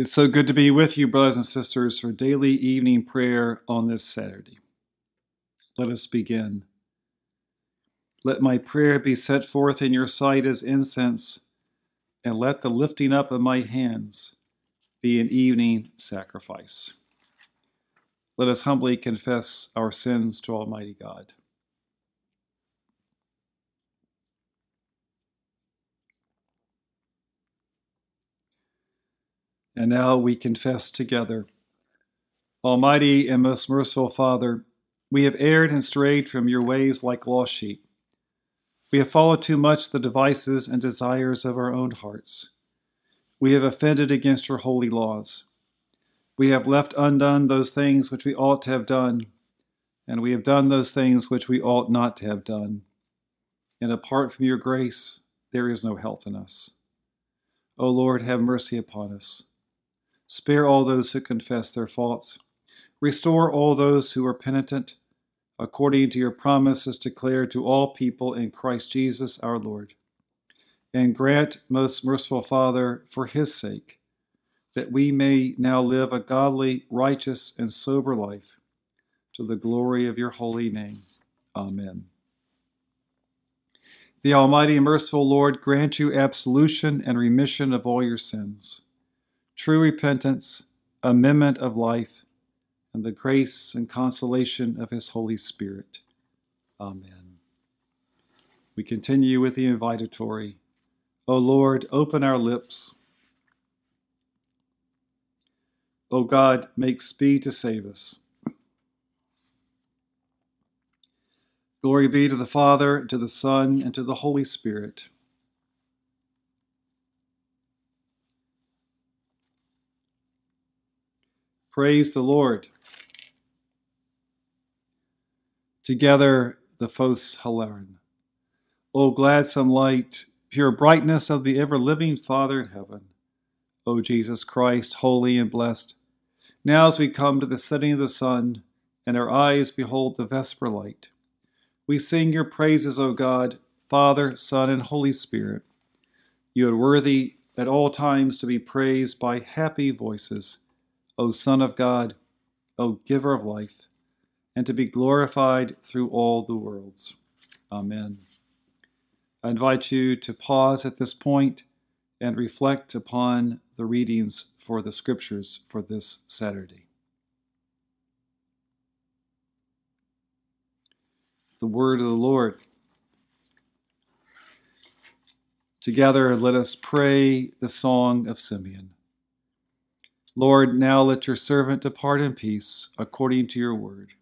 It's so good to be with you, brothers and sisters, for daily evening prayer on this Saturday. Let us begin. Let my prayer be set forth in your sight as incense, and let the lifting up of my hands be an evening sacrifice. Let us humbly confess our sins to Almighty God. And now we confess together. Almighty and most merciful Father, we have erred and strayed from your ways like lost sheep. We have followed too much the devices and desires of our own hearts. We have offended against your holy laws. We have left undone those things which we ought to have done, and we have done those things which we ought not to have done. And apart from your grace, there is no health in us. O Lord, have mercy upon us. Spare all those who confess their faults. Restore all those who are penitent, according to your promises declared to all people in Christ Jesus our Lord. And grant, most merciful Father, for his sake, that we may now live a godly, righteous, and sober life, to the glory of your holy name. Amen. The Almighty and merciful Lord grant you absolution and remission of all your sins true repentance, amendment of life, and the grace and consolation of His Holy Spirit. Amen. We continue with the invitatory. O Lord, open our lips. O God, make speed to save us. Glory be to the Father, and to the Son, and to the Holy Spirit Praise the Lord. Together, the Phos Hilaron. O gladsome light, pure brightness of the ever living Father in heaven. O Jesus Christ, holy and blessed. Now, as we come to the setting of the sun, and our eyes behold the vesper light, we sing your praises, O God, Father, Son, and Holy Spirit. You are worthy at all times to be praised by happy voices O Son of God, O Giver of life, and to be glorified through all the worlds. Amen. I invite you to pause at this point and reflect upon the readings for the scriptures for this Saturday. The word of the Lord. Together, let us pray the song of Simeon. Lord, now let your servant depart in peace, according to your word.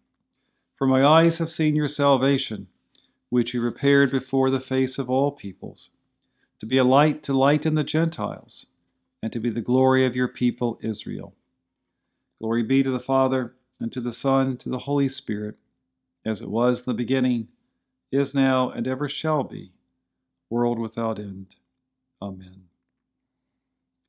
For my eyes have seen your salvation, which you prepared before the face of all peoples, to be a light to lighten the Gentiles, and to be the glory of your people Israel. Glory be to the Father, and to the Son, and to the Holy Spirit, as it was in the beginning, is now, and ever shall be, world without end. Amen.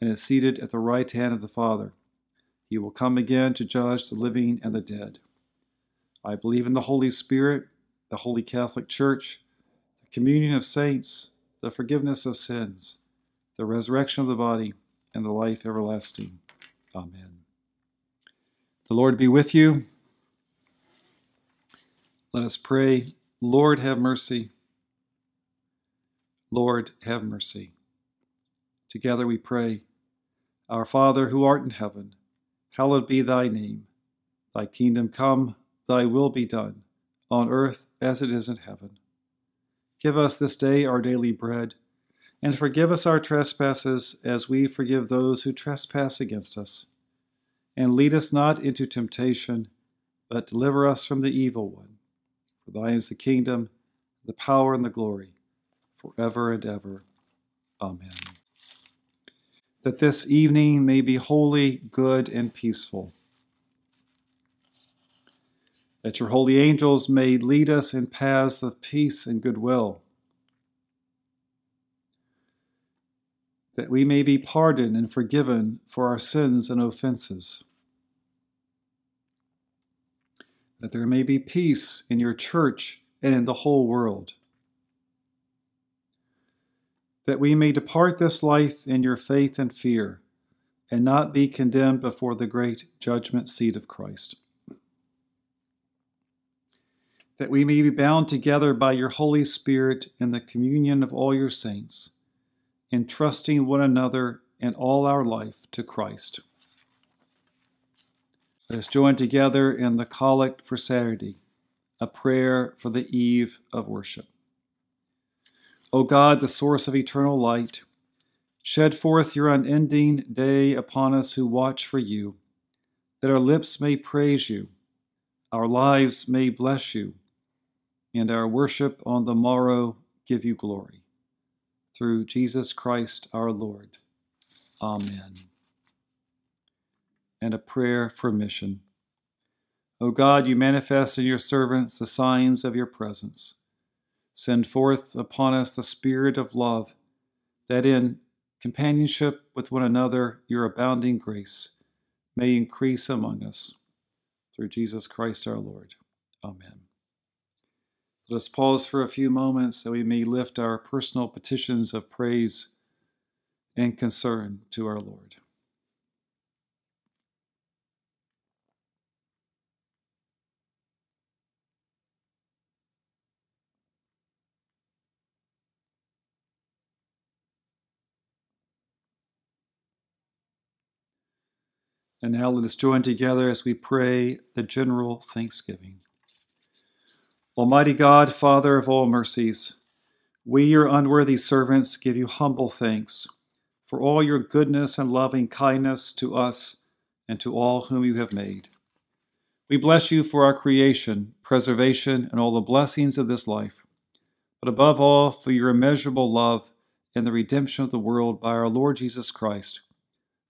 and is seated at the right hand of the Father. He will come again to judge the living and the dead. I believe in the Holy Spirit, the Holy Catholic Church, the communion of saints, the forgiveness of sins, the resurrection of the body, and the life everlasting. Amen. The Lord be with you. Let us pray. Lord, have mercy. Lord, have mercy. Together we pray, Our Father who art in heaven, hallowed be thy name. Thy kingdom come, thy will be done, on earth as it is in heaven. Give us this day our daily bread, and forgive us our trespasses as we forgive those who trespass against us. And lead us not into temptation, but deliver us from the evil one. For thine is the kingdom, the power, and the glory, forever and ever. Amen that this evening may be holy, good, and peaceful. that your holy angels may lead us in paths of peace and goodwill, that we may be pardoned and forgiven for our sins and offenses, that there may be peace in your church and in the whole world, that we may depart this life in your faith and fear, and not be condemned before the great judgment seat of Christ that we may be bound together by your Holy Spirit in the communion of all your saints, entrusting one another and all our life to Christ. Let us join together in the Collect for Saturday, a prayer for the eve of worship. O God, the source of eternal light, shed forth your unending day upon us who watch for you, that our lips may praise you, our lives may bless you and our worship on the morrow give you glory. Through Jesus Christ our Lord. Amen. And a prayer for mission. O God, you manifest in your servants the signs of your presence. Send forth upon us the Spirit of love, that in companionship with one another your abounding grace may increase among us. Through Jesus Christ our Lord. Amen. Let us pause for a few moments that we may lift our personal petitions of praise and concern to our Lord. And now let us join together as we pray the general thanksgiving. Almighty God, Father of all mercies, we, your unworthy servants, give you humble thanks for all your goodness and loving kindness to us and to all whom you have made. We bless you for our creation, preservation, and all the blessings of this life, but above all for your immeasurable love and the redemption of the world by our Lord Jesus Christ,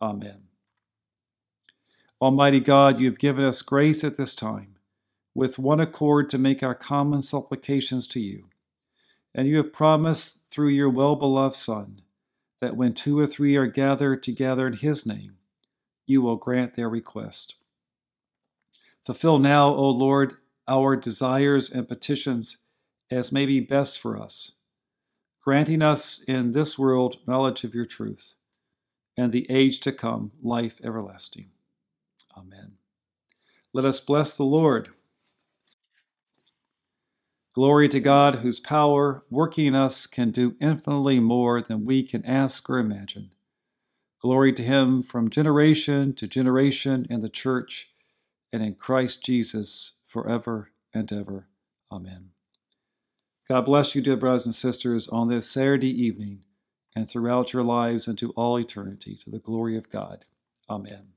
Amen. Almighty God, you have given us grace at this time with one accord to make our common supplications to you. And you have promised through your well beloved Son that when two or three are gathered together in his name, you will grant their request. Fulfill now, O Lord, our desires and petitions as may be best for us, granting us in this world knowledge of your truth, and the age to come life everlasting. Amen. Let us bless the Lord. Glory to God, whose power, working in us, can do infinitely more than we can ask or imagine. Glory to Him from generation to generation in the church and in Christ Jesus forever and ever. Amen. God bless you, dear brothers and sisters, on this Saturday evening and throughout your lives into all eternity to the glory of God. Amen.